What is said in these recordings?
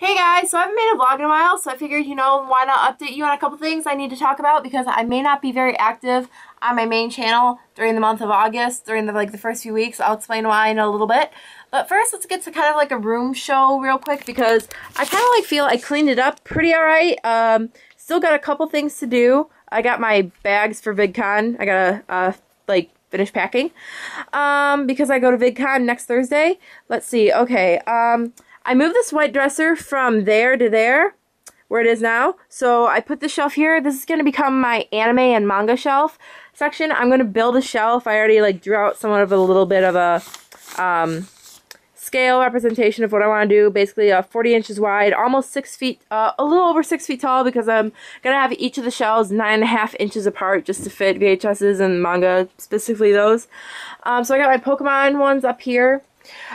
Hey guys, so I haven't made a vlog in a while, so I figured, you know, why not update you on a couple things I need to talk about because I may not be very active on my main channel during the month of August, during the like the first few weeks. I'll explain why in a little bit. But first, let's get to kind of like a room show real quick because I kind of like feel I cleaned it up pretty alright. Um, still got a couple things to do. I got my bags for VidCon. I gotta, uh, like, finish packing um, because I go to VidCon next Thursday. Let's see. Okay. Um, I moved this white dresser from there to there, where it is now. So I put the shelf here. This is going to become my anime and manga shelf section. I'm going to build a shelf. I already like drew out somewhat of a little bit of a um, scale representation of what I want to do. Basically, uh, 40 inches wide, almost six feet, uh, a little over six feet tall because I'm going to have each of the shelves nine and a half inches apart just to fit VHSs and manga, specifically those. Um, so I got my Pokemon ones up here.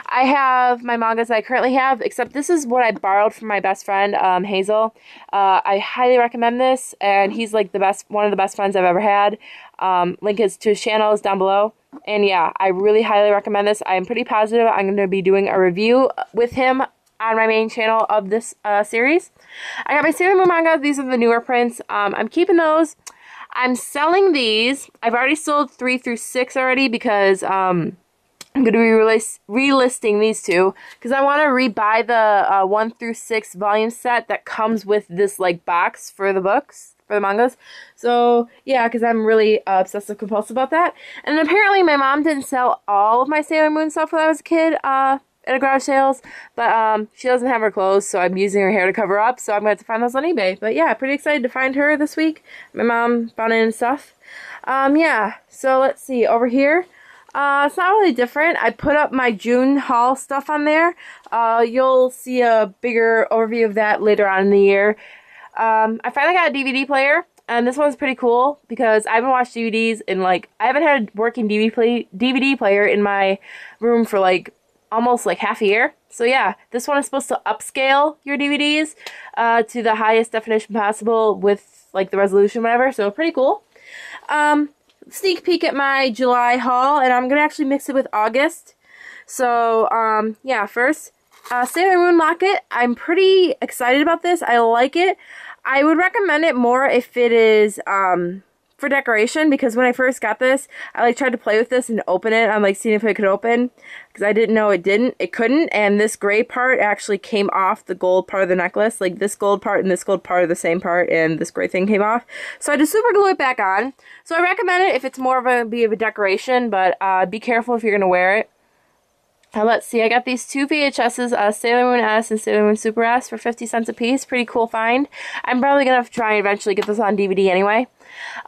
I have my mangas I currently have, except this is what I borrowed from my best friend, um, Hazel. Uh, I highly recommend this, and he's like the best, one of the best friends I've ever had. Um, link is to his channel is down below. And yeah, I really highly recommend this. I am pretty positive I'm going to be doing a review with him on my main channel of this uh, series. I got my Sailor Moon manga. These are the newer prints. Um, I'm keeping those. I'm selling these. I've already sold three through six already because um, I'm going to be relisting these two because I want to rebuy the uh, 1 through 6 volume set that comes with this like box for the books, for the mangas. So yeah, because I'm really uh, obsessive compulsive about that. And apparently my mom didn't sell all of my Sailor Moon stuff when I was a kid uh, at a garage sales, but um, she doesn't have her clothes, so I'm using her hair to cover up, so I'm going to have to find those on eBay. But yeah, pretty excited to find her this week. My mom found it and stuff. Um, yeah, so let's see, over here, uh, it's not really different. I put up my June haul stuff on there. Uh, you'll see a bigger overview of that later on in the year. Um, I finally got a DVD player, and this one's pretty cool because I haven't watched DVDs in like I haven't had a working DVD play DVD player in my room for like almost like half a year. So yeah, this one is supposed to upscale your DVDs uh, to the highest definition possible with like the resolution, whatever. So pretty cool. Um, sneak peek at my July haul, and I'm going to actually mix it with August. So, um, yeah, first, uh, Sailor Moon Locket. I'm pretty excited about this. I like it. I would recommend it more if it is, um, for decoration because when I first got this, I like tried to play with this and open it. I'm like seeing if it could open because I didn't know it didn't. It couldn't, and this gray part actually came off the gold part of the necklace. Like this gold part and this gold part are the same part, and this gray thing came off. So I just super glue it back on. So I recommend it if it's more of a be of a decoration, but uh, be careful if you're gonna wear it. Uh, let's see, I got these two VHSs, uh, Sailor Moon S and Sailor Moon Super S for 50 cents a piece. Pretty cool find. I'm probably going to try and eventually get this on DVD anyway.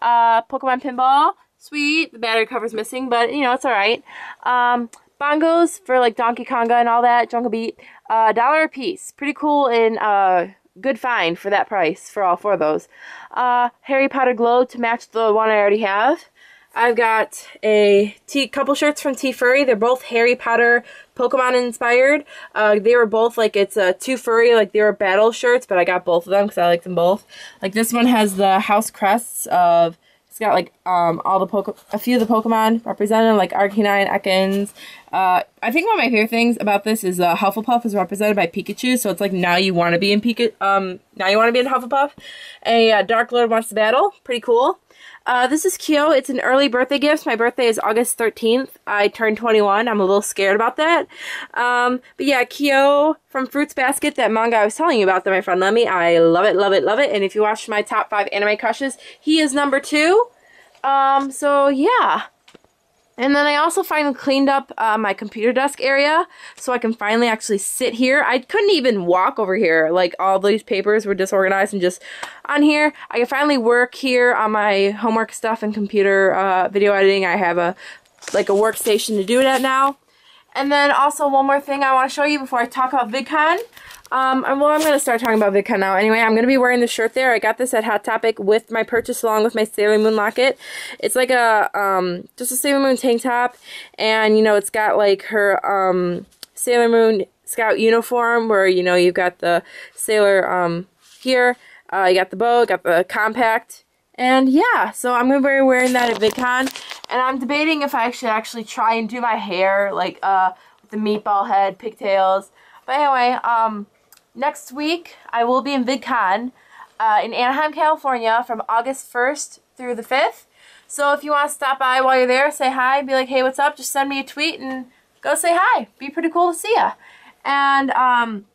Uh, Pokemon Pinball, sweet. The battery cover's missing, but, you know, it's alright. Um, bongos for, like, Donkey Konga and all that, Jungle Beat. A uh, dollar a piece. Pretty cool and, uh, good find for that price for all four of those. Uh, Harry Potter Glow to match the one I already have. I've got a T couple shirts from T TeeFury. They're both Harry Potter Pokemon inspired. Uh, they were both like it's a uh, TeeFury like they were battle shirts, but I got both of them because I like them both. Like this one has the house crests of it's got like um all the Poke a few of the Pokemon represented like Arcanine, Ekans. Uh, I think one of my favorite things about this is uh, Hufflepuff is represented by Pikachu, so it's like now you want to be in Pika um now you want to be in Hufflepuff. A uh, Dark Lord wants to battle, pretty cool. Uh, this is Kyo. It's an early birthday gift. My birthday is August 13th. I turned 21. I'm a little scared about that. Um, but yeah, Kyo from Fruits Basket, that manga I was telling you about that my friend let me. I love it, love it, love it. And if you watch my top five anime crushes, he is number two. Um, so yeah. And then I also finally cleaned up uh, my computer desk area so I can finally actually sit here. I couldn't even walk over here. Like all these papers were disorganized and just on here. I can finally work here on my homework stuff and computer uh, video editing. I have a like a workstation to do it at now. And then also one more thing I want to show you before I talk about VidCon. Um, well, I'm going to start talking about VidCon now. Anyway, I'm going to be wearing the shirt there. I got this at Hot Topic with my purchase along with my Sailor Moon locket. It's like a, um, just a Sailor Moon tank top. And, you know, it's got like her, um, Sailor Moon Scout uniform where, you know, you've got the Sailor, um, here. Uh, you got the bow, got the compact. And yeah, so I'm going to be wearing that at VidCon. And I'm debating if I should actually try and do my hair, like, uh, with the meatball head, pigtails. But anyway, um, next week I will be in VidCon uh, in Anaheim, California from August 1st through the 5th. So if you want to stop by while you're there, say hi, be like, hey, what's up? Just send me a tweet and go say hi. Be pretty cool to see ya. And um,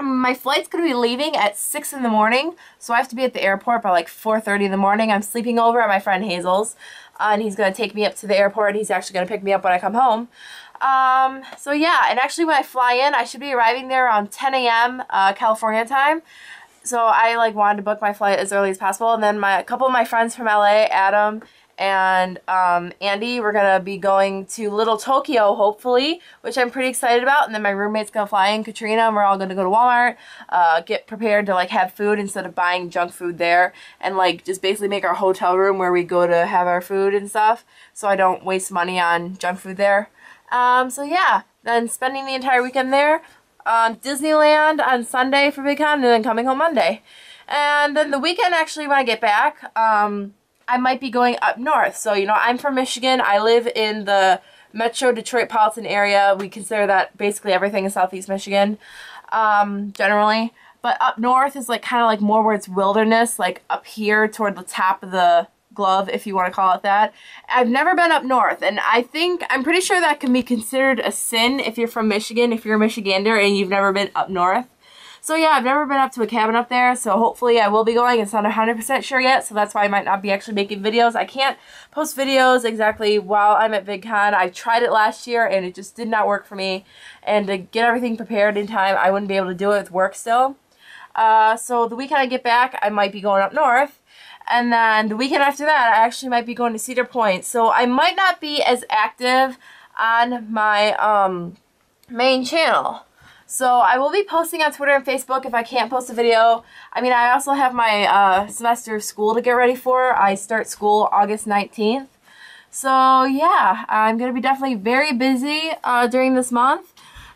my flight's going to be leaving at 6 in the morning, so I have to be at the airport by like 4.30 in the morning. I'm sleeping over at my friend Hazel's, uh, and he's going to take me up to the airport. He's actually going to pick me up when I come home. Um, so yeah, and actually when I fly in, I should be arriving there around 10 a.m. Uh, California time. So I like wanted to book my flight as early as possible, and then my a couple of my friends from LA, Adam and um, Andy, we're gonna be going to Little Tokyo, hopefully, which I'm pretty excited about. And then my roommate's gonna fly in, Katrina, and we're all gonna go to Walmart, uh, get prepared to like have food instead of buying junk food there, and like just basically make our hotel room where we go to have our food and stuff, so I don't waste money on junk food there. Um, so yeah, then spending the entire weekend there, um, Disneyland on Sunday for Big VidCon, and then coming home Monday. And then the weekend, actually, when I get back, um, I might be going up north. So, you know, I'm from Michigan. I live in the Metro Detroit-Politan area. We consider that basically everything in Southeast Michigan, um, generally. But up north is like kind of like more where it's wilderness, like up here toward the top of the glove, if you want to call it that. I've never been up north, and I think, I'm pretty sure that can be considered a sin if you're from Michigan, if you're a Michigander and you've never been up north. So yeah, I've never been up to a cabin up there, so hopefully I will be going. It's not 100% sure yet, so that's why I might not be actually making videos. I can't post videos exactly while I'm at VidCon. I tried it last year, and it just did not work for me. And to get everything prepared in time, I wouldn't be able to do it with work still. Uh, so the weekend I get back, I might be going up north. And then the weekend after that, I actually might be going to Cedar Point. So I might not be as active on my um, main channel. So I will be posting on Twitter and Facebook if I can't post a video. I mean, I also have my uh, semester of school to get ready for. I start school August 19th. So yeah, I'm going to be definitely very busy uh, during this month.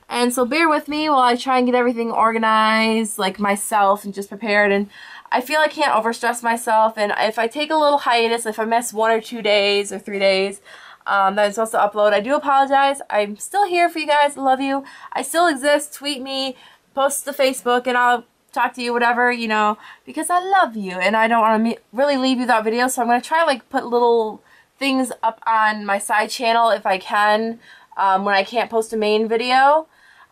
And so bear with me while I try and get everything organized, like myself, and just prepared. And I feel I can't overstress myself. And if I take a little hiatus, if I miss one or two days or three days, um, that I'm supposed to upload. I do apologize. I'm still here for you guys. Love you. I still exist. Tweet me, post to Facebook, and I'll talk to you, whatever, you know, because I love you. And I don't want to really leave you that video, so I'm going to try like put little things up on my side channel if I can um, when I can't post a main video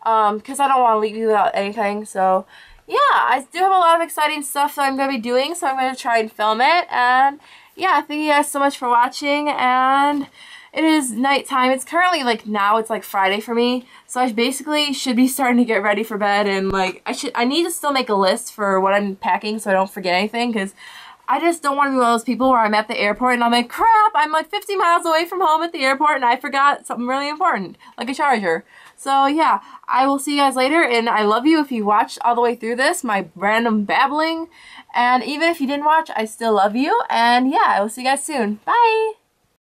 because um, I don't want to leave you without anything. So, yeah, I do have a lot of exciting stuff that I'm going to be doing, so I'm going to try and film it. And, yeah, thank you guys so much for watching, and it is nighttime. It's currently like now it's like Friday for me. So I basically should be starting to get ready for bed and like I should I need to still make a list for what I'm packing so I don't forget anything because I just don't want to be one of those people where I'm at the airport and I'm like, crap, I'm like 50 miles away from home at the airport and I forgot something really important, like a charger. So yeah, I will see you guys later and I love you if you watched all the way through this, my random babbling. And even if you didn't watch, I still love you. And yeah, I will see you guys soon. Bye!